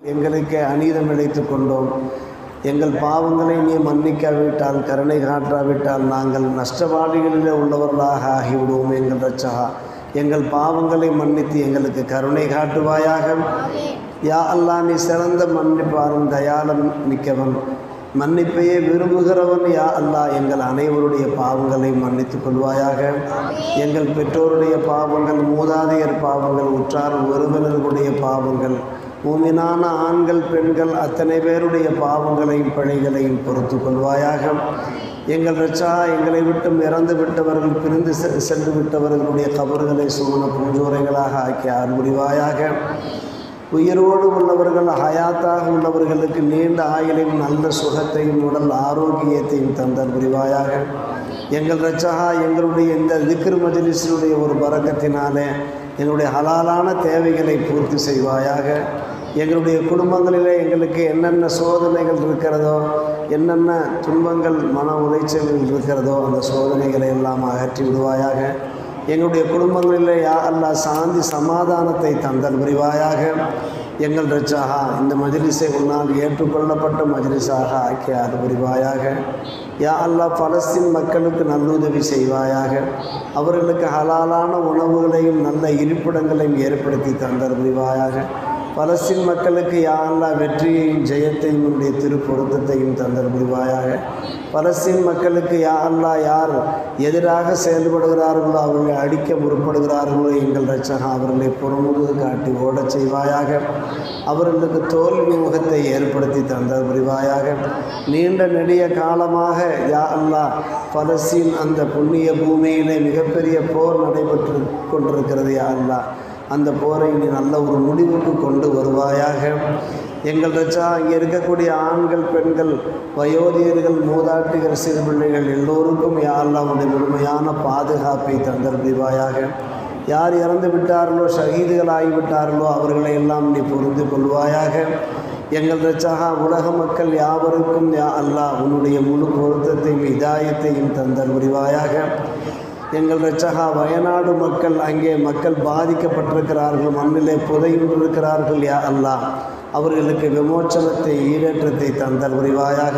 எங்களுக்கு அநீதம் இழைத்துக் கொண்டோம். எங்கள் பாவங்களை நீ மன்னிக்காவிட்டால் கருணை காட்டாவிட்டால் நாங்கள் நஷ்டவாளிகளில் உள்ளவர்களாக ஆகிவிடுவோம் எங்கள் ரச்சகா எங்கள் பாவங்களை மன்னித்து எங்களுக்கு கருணை காட்டுவாயாக. யா அல்லாஹ் நீ சிறந்த மன்னிப்பாரும் தயாளம் மிக்கவன். மன்னிப்பையே விரும்புகிறவன் யா அல்லாஹ் எங்கள் அனைவருடைய பாவங்களை மன்னித்துக் கொள்வாயாக. எங்கள் பெற்றோருடைய பாவங்கள் மூதாதையர் பாவங்கள் உற்றார் உறவினர்களுடைய பாவங்கள் மூமினான ஆண்கள் பெண்கள் அத்தனை பேருடைய பாவங்களையும் பிழைகளையும் பொறுத்து கொள்வாயாக. எங்கள் ரச்சா எங்களை விட்டும் இறந்து விட்டவர்கள் பிரிந்து செ- சென்று விட்டவர்களுடைய கபர்களை சுமண பூஞ்சோரைகளாக ஆக்கி அருள்புரிவாயாக உயிரோடு உள்ளவர்கள் ஹயாத்தாக உள்ளவர்களுக்கு நீண்ட ஆயுளையும் நல்ல சுகத்தையும் உடல் ஆரோக்கியத்தையும் தந்தல் புரிவாயாக எங்கள் ரச்சகா எங்களுடைய இந்த திக்ரு மஜ்லிஸினுடைய ஒரு பறக்கத்தினாலே எங்களுடைய ஹலாலான தேவைகளை பூர்த்தி செய்வாயாக. எங்களுடைய குடும்பங்களில் எங்களுக்கு என்னென்ன சோதனைகள் இருக்கிறதோ என்னென்ன துன்பங்கள் மன உளைச்சல்கள் இருக்கிறதோ அந்த சோதனைகளை எல்லாம் அகற்றி விடுவாயாக. எங்களுடைய குடும்பங்களில் யா அல்லாஹ் சாந்தி சமாதானத்தை தந்தல் புரிவாயாக. எங்கள் ரச்சாகா இந்த மஜ்லிஸை உன்னால் ஏற்றுக்கொள்ளப்பட்ட மஜ்லிஸாக ஆக்கி அது புரிவாயாக. யா அல்லாஹ் பலஸ்தீன் மக்களுக்கு நல்லுதவி செய்வாயாக. அவர்களுக்கு ஹலாலான உணவுகளையும் நல்ல இருப்பிடங்களையும் ஏற்படுத்தி தந்தல் புரிவாயாக. பலஸ்தீன் மக்களுக்கு யா வெற்றியையும் ஜெயத்தையும் உன்னுடைய திருப்பொருத்தத்தையும் தந்தல் புரிவாயாக? பலஸ்தீன் மக்களுக்கு யா யார் எதிராக செயல்படுகிறார்களோ அவர்களை அடிக்க முற்படுகிறார்களோ எங்கள் ரச்சகா அவர்களை புறமுது காட்டி ஓடச் செய்வாயாக. அவர்களுக்கு தோல்வி முகத்தை ஏற்படுத்தி தந்தல் புரிவாயாக. நீண்ட நெடிய காலமாக யா அல்லாஹ் பலஸ்தீன் அந்த புண்ணிய பூமியிலே மிகப்பெரிய போர் நடைபெற்று கொண்டிருக்கிறது யா அல்லா அந்த போரை நீ நல்ல ஒரு முடிவுக்கு கொண்டு வருவாயாக. எங்கள் ரச்சா இங்கே இருக்கக்கூடிய ஆண்கள் பெண்கள் வயோதிகர்கள் மூதாட்டிகள் சிறுபிள்ளைகள் எல்லோருக்கும் யாரெல்லாம் உடைய முழுமையான பாதுகாப்பை தந்தல் யார் இறந்து விட்டார்களோ ஷகீதுகள் ஆகிவிட்டார்களோ அவர்களை எல்லாம் நீ புரிந்து கொள்வாயாக. எங்கள் ரச்சகா உலக மக்கள் யாவருக்கும் யா அல்லாஹ் உன்னுடைய முழு பொருத்தத்தையும் இதாயத்தையும் தந்தல் புரிவாயாக எங்கள் ரச்சகா வயநாடு மக்கள் அங்கே மக்கள் பாதிக்கப்பட்டிருக்கிறார்கள் மண்ணிலே புதையுண்டிருக்கிறார்கள் யா அல்லாஹ். அவர்களுக்கு விமோச்சனத்தை ஈடேற்றத்தை தந்தல் உரிவாயாக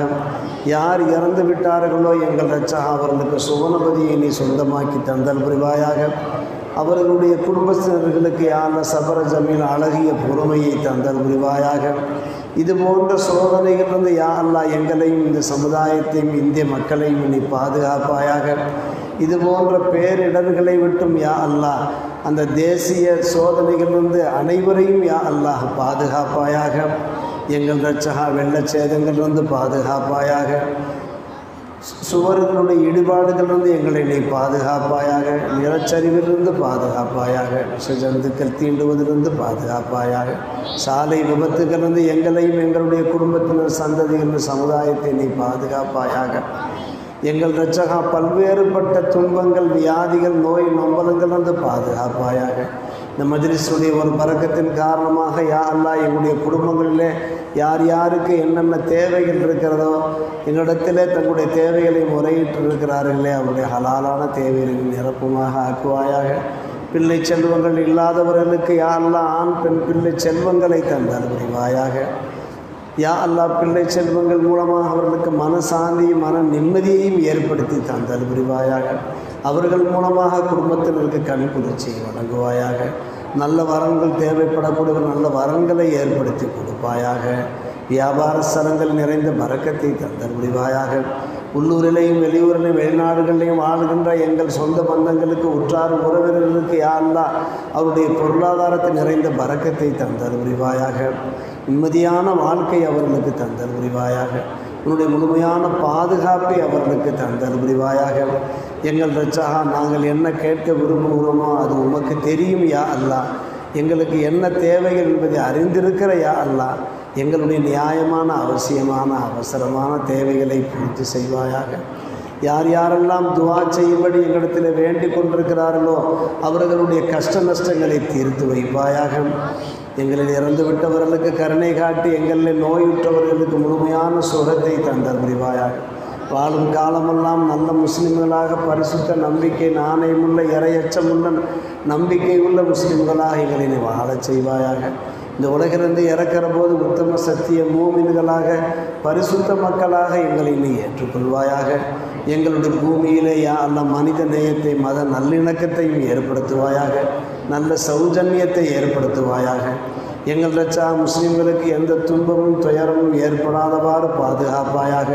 யார் இறந்து விட்டார்களோ எங்கள் ரச்சகா அவர்களுக்கு சுவனபதியை நீ சொந்தமாக்கி தந்தல் உரிவாயாக அவர்களுடைய குடும்பத்தினர்களுக்கு யான சபர ஜமீன் அழகிய பொறுமையை தந்தல் உரிவாயாக இது போன்ற சோதனைகளிலிருந்து யா அல்லா எங்களையும் இந்த சமுதாயத்தையும் இந்திய மக்களையும் நீ பாதுகாப்பாயாக. இது போன்ற பேரிடர்களை விட்டும் யா அல்லாஹ் அந்த தேசிய சோதனைகளிலிருந்து அனைவரையும் யா அல்லாஹ் பாதுகாப்பாயாக. எங்கள் ரச்சகா வெள்ளச்சேதங்களிலிருந்து பாதுகாப்பாயாக. சுவர்களுடைய இடிபாடுகளிலிருந்து எங்களை நீ பாதுகாப்பாயாக நிலச்சரிவிலிருந்து பாதுகாப்பாயாக சுஜந்துக்கள் தீண்டுவதிலிருந்து பாதுகாப்பாயாக சாலை விபத்துகளிலிருந்து எங்களையும் எங்களுடைய குடும்பத்தினர் சந்ததிகள் சமுதாயத்தை நீ பாதுகாப்பாயாக. எங்கள் ரச்சகா பல்வேறுபட்ட துன்பங்கள் வியாதிகள் நோய் நொம்பலங்களிலிருந்து பாதுகாப்பாயாக. இந்த மஜ்லிஸுடைய ஒரு பறக்கத்தின் காரணமாக யா அல்லா எங்களுடைய குடும்பங்களிலே யார் யாருக்கு என்னென்ன தேவைகள் இருக்கிறதோ எங்களிடத்திலே தங்களுடைய தேவைகளை முறையிட்டு இருக்கிறார்களே அவருடைய ஹலாலான தேவைகளை நிரப்புமாக ஆக்குவாயாக. பிள்ளை செல்வங்கள் இல்லாதவர்களுக்கு யாரெல்லாம் ஆண் பெண் பிள்ளை செல்வங்களை தந்தார் புரிவாயாக. யா அல்லாஹ் பிள்ளை செல்வங்கள் மூலமாக அவர்களுக்கு மனசாந்தியும் மன நிம்மதியையும் ஏற்படுத்தி தான் தருபுரிவாயாக அவர்கள் மூலமாக குடும்பத்தினருக்கு கண் வழங்குவாயாக. நல்ல வரங்கள் தேவைப்படக்கூடிய நல்ல வரங்களை ஏற்படுத்தி கொடுப்பாயாக. வியாபார ஸ்தலங்கள் நிறைந்த மறக்கத்தை தந்த முடிவாயாக உள்ளூரிலையும் வெளியூரிலையும் வெளிநாடுகளிலையும் ஆளுகின்ற எங்கள் சொந்த பந்தங்களுக்கு உற்றார் உறவினர்களுக்கு யா அவருடைய பொருளாதாரத்தை நிறைந்த பறக்கத்தை தந்தார் புரிவாயாக. நிம்மதியான வாழ்க்கை அவர்களுக்கு தந்தது புரிவாயாக. உன்னுடைய முழுமையான பாதுகாப்பை அவர்களுக்கு தந்தது புரிவாயாக. எங்கள் ரச்சகா நாங்கள் என்ன கேட்க விரும்புகிறோமோ அது உமக்கு தெரியும் யா அல்லா. எங்களுக்கு என்ன தேவைகள் என்பதை அறிந்திருக்கிற யா அல்லா. எங்களுடைய நியாயமான அவசியமான அவசரமான தேவைகளை பூர்த்தி செய்வாயாக. யார் யாரெல்லாம் துவா செய்யும்படி எங்களிடத்தில் வேண்டிக் கொண்டிருக்கிறார்களோ அவர்களுடைய கஷ்ட நஷ்டங்களை தீர்த்து வைப்பாயாக. எங்களில் இறந்து விட்டவர்களுக்கு கருணை காட்டி எங்களில் நோயுற்றவர்களுக்கு முழுமையான சுகத்தை தந்தர் புரிவாயாக. வாழும் காலமெல்லாம் நல்ல முஸ்லிம்களாக பரிசுத்த நம்பிக்கை நாணயமுள்ள இரையச்சமுள்ள நம்பிக்கை உள்ள முஸ்லிம்களாக எங்களை நீ வாழச் செய்வாயாக. இந்த உலகிலிருந்து இறக்கிற போது உத்தம சத்திய மூமின்களாக பரிசுத்த மக்களாக எங்களை நீ ஏற்றுக்கொள்வாயாக. எங்களுடைய பூமியிலே யா அல்ல மனித நேயத்தை மத நல்லிணக்கத்தையும் ஏற்படுத்துவாயாக. நல்ல சௌஜன்யத்தை ஏற்படுத்துவாயாக. எங்கள் ரச்சா முஸ்லீம்களுக்கு எந்த துன்பமும் துயரமும் ஏற்படாதவாறு பாதுகாப்பாயாக.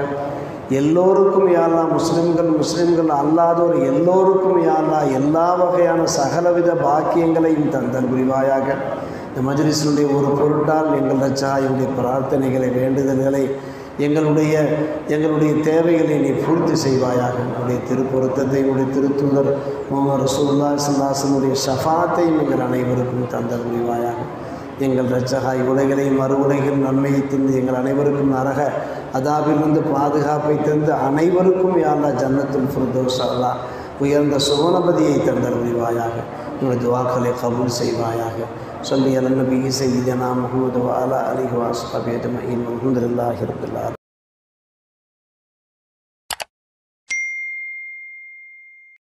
எல்லோருக்கும் யாழ்லா முஸ்லிம்கள் முஸ்லிம்கள் அல்லாதோர் எல்லோருக்கும் யாழ்லா எல்லா வகையான சகலவித பாக்கியங்களையும் தந்தல் புரிவாயாக இந்த மஜ்லிஸினுடைய ஒரு பொருட்டால் எங்கள் ரச்சாயுடைய பிரார்த்தனைகளை வேண்டுதல்களை எங்களுடைய எங்களுடைய தேவைகளை நீ பூர்த்தி செய்வாயாக. உங்களுடைய திருப்பொருத்தத்தை உங்களுடைய திருத்தூதர் முகமது ரசூல்லா சுல்லாசனுடைய ஷஃபாத்தையும் எங்கள் அனைவருக்கும் தந்த முடிவாயாக எங்கள் ரச்சகாய் உலகிலையும் மறு உலகில் நன்மையை தந்து எங்கள் அனைவருக்கும் நரக அதாபிலிருந்து பாதுகாப்பை தந்து அனைவருக்கும் யாரா ஜன்னத்துல் ஃபுர்தோஸ் அல்லா உயர்ந்த சுவனபதியை தந்தல் دعا کھلے قبول سیوایا ہے صلی اللہ نبی سیدنا محمد وعلا علیہ وآصحابہ اجمعین والحمد للہ رب العالمین